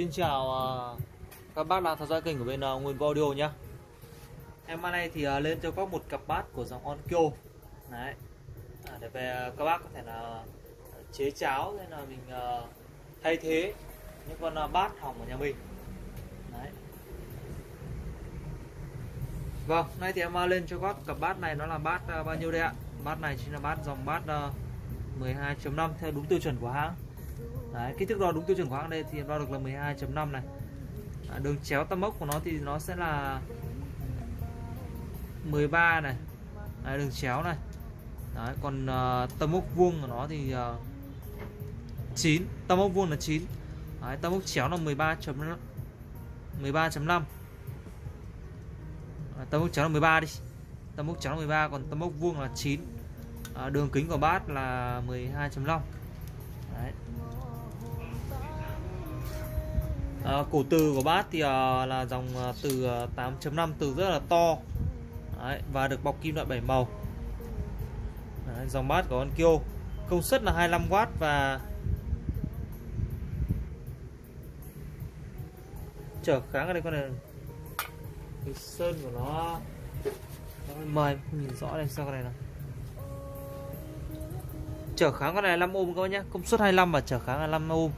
Xin chào à, các bác đang theo dõi kênh của bên uh, Nguyên Audio nhé Em hôm nay thì à, lên cho các một cặp bát của dòng Onkyo. Đấy. À, Để về các bác có thể là chế cháo hay là mình thay thế những con bát hỏng ở nhà mình. Đấy. Vâng, nay thì em lên cho các cặp bát này nó là bát bao nhiêu đây ạ? Bát này chính là bát dòng bát 12.5 theo đúng tiêu chuẩn của hãng. Đấy, kích thước đo đúng tiêu chuẩn của hãng đây thì đo được là 12.5 này. À, đường chéo tăm mốc của nó thì nó sẽ là 13 này. Đấy, đường chéo này. Đấy, còn ờ, uh, tăm mốc vuông của nó thì ờ, uh, 9 tăm mốc vuông là 9 Đấy, tăm mốc chéo là 13 13.5 à, tăm mốc chéo là 13 đi. Tăm mốc chéo là 13 còn tăm mốc vuông là 9 à, đường kính của bát là 12.5 Đấy. À, cổ từ của bát thì à, là dòng uh, từ à, uh, 8.5 từ rất là to. Đấy, và được bọc kim loại 7 màu. Đấy, dòng bát của Onkyo công suất là 25W và trở kháng ở đây con này. Cái sơn của nó nó mời không nhìn rõ đây sao con này nào? Chở kháng con này 5 ôm các bác nhé công suất 25 và chở kháng là 5 ôm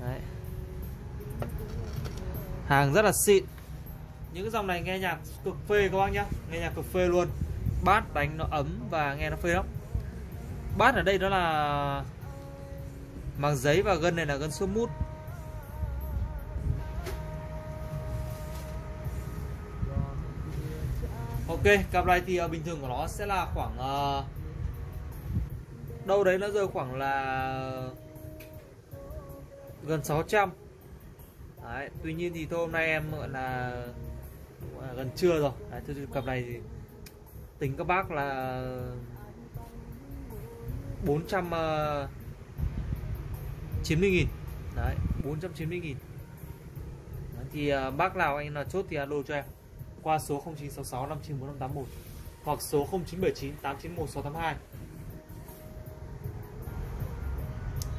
Đấy. hàng rất là xịn. Những cái dòng này nghe nhạc cực phê các bác nhé nghe nhạc cực phê luôn. Bát đánh nó ấm và nghe nó phê lắm. Bát ở đây đó là màng giấy và gân này là gân số mút. Ok cặp này thì uh, bình thường của nó sẽ là khoảng uh, đâu đấy nó rơi khoảng là gần 600 đấy, tuy nhiên thì thôi hôm nay em gọi là, là gần trưa rồi. Đấy, thưa cặp này thì tính các bác là 490 ờ, nghìn. Đấy 490 nghìn. Đấy, thì ờ, bác nào anh là chốt thì alo cho em. Qua số 0966 594581 hoặc số 0979 891 682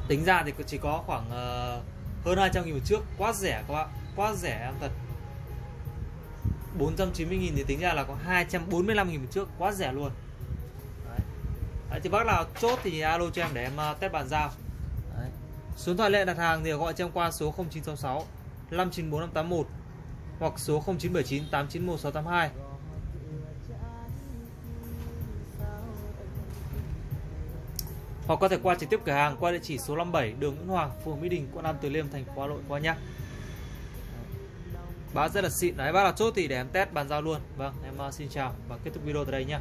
tính ra thì chỉ có khoảng uh, hơn 200 nghìn một trước quá rẻ các bạn quá rẻ em thật. 490 nghìn thì tính ra là có 245 nghìn một trước quá rẻ luôn. Đấy. Đấy, thì bác nào chốt thì alo cho em để em uh, test bàn giao. Đấy. số điện thoại lệ đặt hàng thì gọi cho em qua số 0966 594581 hoặc số 0979 891 682 hoặc có thể qua trực tiếp cửa hàng qua địa chỉ số 57 đường Nguyễn Hoàng, phường Mỹ Đình, quận Nam Từ Liêm, thành phố Hà Nội qua nhé. Bác rất là xịn đấy, bác là chốt thì để em test bàn giao luôn. Vâng, em à, xin chào và kết thúc video tại đây nhé.